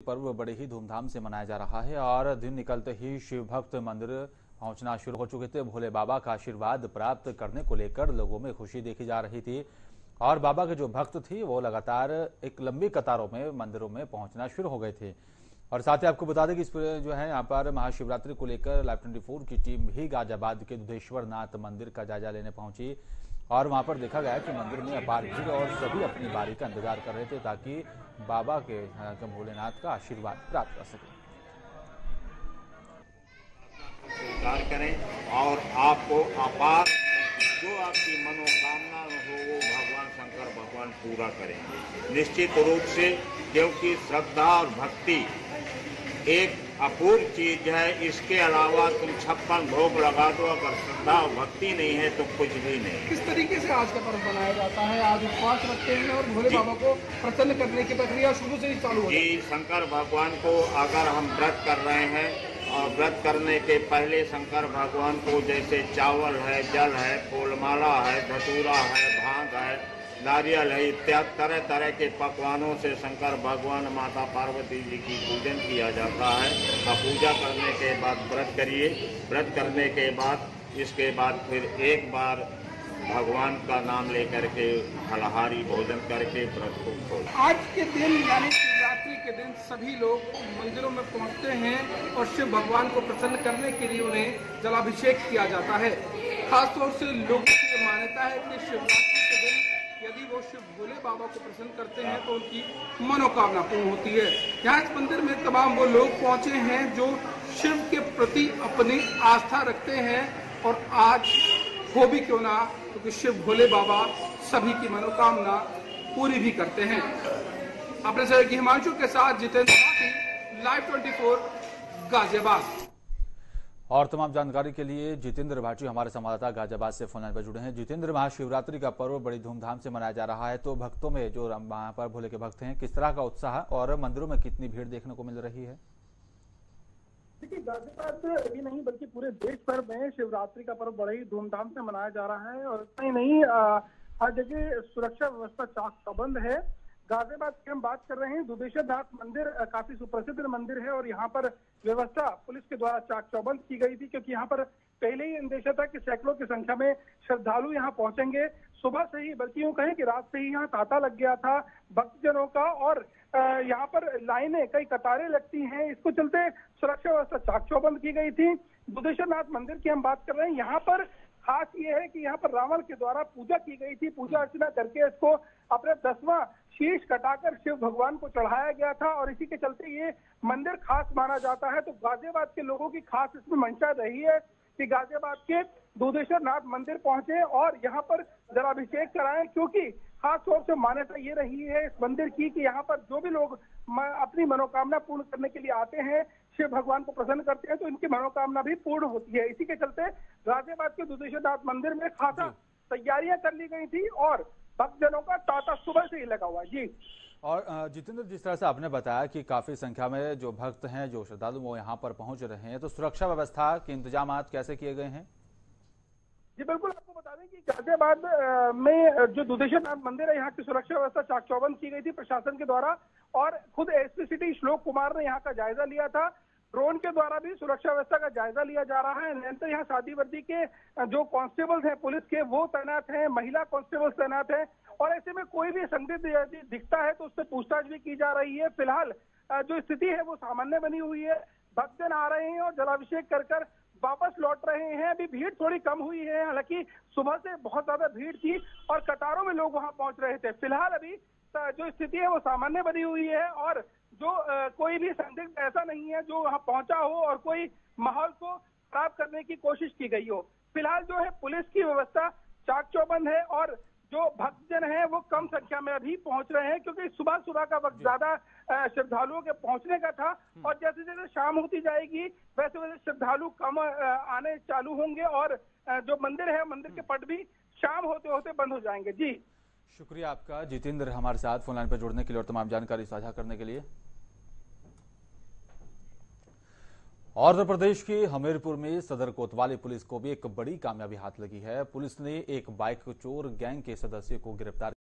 पर्व बड़े ही धूमधाम से मनाया जा रहा है और दिन निकलते ही शिव भक्त मंदिर पहुँचना शुरू हो चुके थे। भोले बाबा का आशीर्वाद प्राप्त करने को लेकर लोगों में खुशी देखी जा रही थी और बाबा के जो भक्त थे, वो लगातार एक लंबी कतारों में मंदिरों में पहुँचना शुरू हो गए थे। और साथ ही आपको बता दें कि इस जो है, यहाँ पर महाशिवरात्रि को लेकर लाइव ट्वेंटी की टीम भी गाजियाबाद के दुधेश्वर नाथ मंदिर का जायजा लेने पहुँची। और वहाँ पर देखा गया कि मंदिर में अपार भीड़ और सभी अपनी बारी का इंतज़ार कर रहे थे ताकि बाबा के भोलेनाथ का आशीर्वाद प्राप्त कर सके। स्वीकार करें और आपको अपार, जो आपकी मनोकामना हो, वो भगवान शंकर भगवान पूरा करेंगे। निश्चित रूप से, क्योंकि श्रद्धा और भक्ति एक अपूर्व चीज़ है इसके अलावा तुम छप्पन भोग लगा दो अगर श्रद्धा और भक्ति नहीं है तो कुछ भी नहीं। किस तरीके से आज का पर्व मनाया जाता है? आज उपवास रखते हैं और भोले बाबा को प्रसन्न करने की प्रक्रिया शुरू से ही चालू हो जी शंकर भगवान को अगर हम व्रत कर रहे हैं और व्रत करने के पहले शंकर भगवान को जैसे चावल है जल है फूलमाला है धतूरा है भाँग है नारियल है इत्यादि तरह तरह के पकवानों से शंकर भगवान माता पार्वती जी की पूजन किया जाता है। और पूजा करने के बाद व्रत करिए। व्रत करने के बाद, इसके बाद फिर एक बार भगवान का नाम लेकर के फलहारी भोजन करके व्रत को खोल आज के दिन, यानी शिवरात्रि के दिन, सभी लोग मंदिरों में पहुँचते हैं और शिव भगवान को प्रसन्न करने के लिए उन्हें जलाभिषेक किया जाता है। खासतौर से लोगों की मान्यता है कि शिवरात्रि यदि वो शिव भोले बाबा को प्रसन्न करते हैं तो उनकी मनोकामना पूर्ण होती है। यहाँ इस मंदिर में तमाम वो लोग पहुँचे हैं, जो शिव के प्रति अपनी आस्था रखते हैं, और आज हो भी क्यों ना, क्योंकि शिव भोले बाबा सभी की मनोकामना पूरी भी करते हैं। अपने सहयोगी हिमांशु के साथ जितेंद्र लाइव 24 गाजियाबाद। और तमाम जानकारी के लिए जितेंद्र भाटी हमारे संवाददाता गाजियाबाद से फ़ोन पर जुड़े हैं। जितेंद्र, महाशिवरात्रि का पर्व बड़ी धूमधाम से मनाया जा रहा है तो भक्तों में जो वहाँ पर भोले के भक्त हैं, किस तरह का उत्साह और मंदिरों में कितनी भीड़ देखने को मिल रही है? देखिए, गाजियाबाद ही नहीं, बल्कि पूरे देश भर में शिवरात्रि का पर्व बड़े ही धूमधाम से मनाया जा रहा है और इतना ही नहीं हर जगह सुरक्षा व्यवस्था चाक चौबंद है। गाजियाबाद की हम बात कर रहे हैं। दुधेश्वर नाथ मंदिर काफ़ी सुप्रसिद्ध मंदिर है और यहाँ पर व्यवस्था पुलिस के द्वारा चाक चौबंद की गई थी क्योंकि यहाँ पर पहले ही अंदेशा था कि सैकड़ों की संख्या में श्रद्धालु यहाँ पहुँचेंगे। सुबह से ही, बल्कि यूँ कहें कि रात से ही यहाँ तांता लग गया था भक्तजनों का और यहाँ पर लाइनें, कई कतारें लगती हैं। इसको चलते सुरक्षा व्यवस्था चाक चौबंद की गई थी। बुद्धेश्वर मंदिर की हम बात कर रहे हैं। यहाँ पर खास ये है कि यहाँ पर रावण के द्वारा पूजा की गई थी। पूजा अर्चना करके इसको अपने दसवां शीश कटाकर शिव भगवान को चढ़ाया गया था और इसी के चलते ये मंदिर खास माना जाता है। तो गाजियाबाद के लोगों की खास इसमें मंशा रही है। कि गाजियाबाद के दूधेश्वर नाथ मंदिर पहुँचे और यहाँ पर जलाभिषेक कराएँ क्योंकि खास तौर से मान्यता ये रही है इस मंदिर की कि यहाँ पर जो भी लोग अपनी मनोकामना पूर्ण करने के लिए आते हैं शिव भगवान को प्रसन्न करते हैं तो इनकी मनोकामना भी पूर्ण होती है। इसी के चलते गाजियाबाद के दुधेश्वर नाथ मंदिर में खासा तैयारियाँ कर ली गई थी और भक्तजनों का तांता सुबह से ही लगा हुआ है। जी। और जितेंद्र जिस तरह से आपने बताया कि काफ़ी संख्या में जो भक्त हैं जो श्रद्धालु वो यहाँ पर पहुँच रहे हैं तो सुरक्षा व्यवस्था के इंतज़ाम कैसे किए गए हैं? जी बिल्कुल आपको बता दें कि गाजियाबाद में जो दुधेश्वर नाथ मंदिर है यहाँ की सुरक्षा व्यवस्था चाक चौबंद की गई थी प्रशासन के द्वारा और खुद एसपी सिटी श्लोक कुमार ने यहाँ का जायजा लिया था। ड्रोन के द्वारा भी सुरक्षा व्यवस्था का जायजा लिया जा रहा है। निरंतर यहाँ शादी वर्दी के जो कांस्टेबल्स हैं, पुलिस के, वो तैनात हैं, महिला कांस्टेबल्स तैनात हैं। और ऐसे में कोई भी संदिग्ध यदि दिखता है तो उससे पूछताछ भी की जा रही है। फ़िलहाल जो स्थिति है, वो सामान्य बनी हुई है। भक्तजन आ रहे हैं और जलाभिषेक कर कर वापस लौट रहे हैं। अभी भीड़ थोड़ी कम हुई है। हालाँकि सुबह से बहुत ज़्यादा भीड़ थी और कतारों में लोग वहाँ पहुँच रहे थे। फ़िलहाल अभी जो स्थिति है, वो सामान्य बनी हुई है और जो कोई भी संदिग्ध ऐसा नहीं है जो वहाँ पहुँचा हो और कोई माहौल को खराब करने की कोशिश की गई हो। फ़िलहाल जो है पुलिस की व्यवस्था चाक चौबंद है और जो भक्तजन है वो कम संख्या में अभी पहुँच रहे हैं क्योंकि सुबह सुबह का वक्त ज़्यादा श्रद्धालुओं के पहुँचने का था और जैसे जैसे शाम होती जाएगी वैसे वैसे श्रद्धालु कम आने चालू होंगे और जो मंदिर है मंदिर के पट भी शाम होते होते बंद हो जाएँगे। जी। शुक्रिया आपका, जितेंद्र हमारे साथ फ़ोन लाइन पर जुड़ने के लिए और तमाम जानकारी साझा करने के लिए। आंध्र प्रदेश के हमीरपुर में सदर कोतवाली पुलिस को भी एक बड़ी कामयाबी हाथ लगी है। पुलिस ने एक बाइक चोर गैंग के सदस्य को गिरफ़्तार